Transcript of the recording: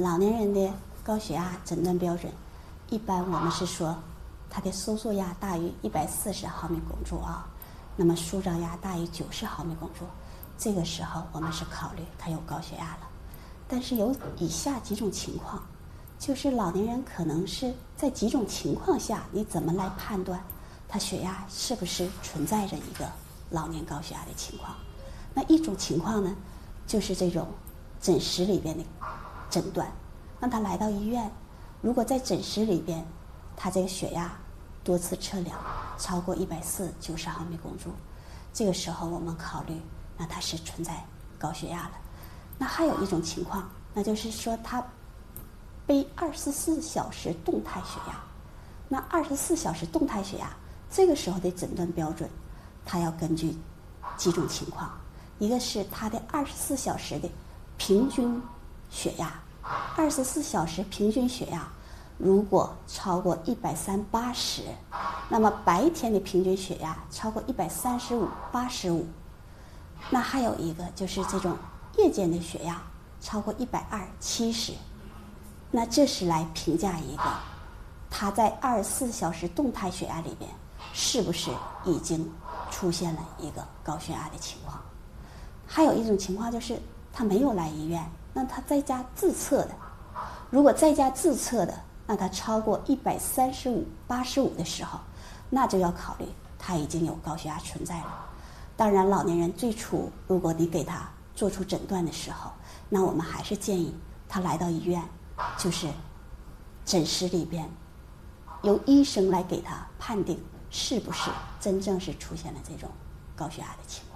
老年人的高血压诊断标准，一般我们是说他的收缩压大于一百四十毫米汞柱啊，那么舒张压大于九十毫米汞柱，这个时候我们是考虑他有高血压了。但是有以下几种情况，就是老年人可能是在几种情况下，你怎么来判断他血压是不是存在着一个老年高血压的情况？那一种情况呢，就是这种诊室里边的诊断，让他来到医院，如果在诊室里边，他这个血压多次测量超过一百四九十毫米汞柱，这个时候我们考虑，那他是存在高血压了。那还有一种情况，那就是说他背二十四小时动态血压，那二十四小时动态血压这个时候的诊断标准，他要根据几种情况。一个是他的二十四小时的平均血压，二十四小时平均血压如果超过一百三八十，那么白天的平均血压超过一百三十五八十五，那还有一个就是这种夜间的血压超过一百二七十，那这是来评价一个他在二十四小时动态血压里边是不是已经出现了一个高血压的情况。还有一种情况就是他没有来医院，那他在家自测的。如果在家自测的，那他超过一百三十五八十五的时候，那就要考虑他已经有高血压存在了。当然，老年人最初如果你给他做出诊断的时候，那我们还是建议他来到医院，就是诊室里边由医生来给他判定是不是真正是出现了这种高血压的情况。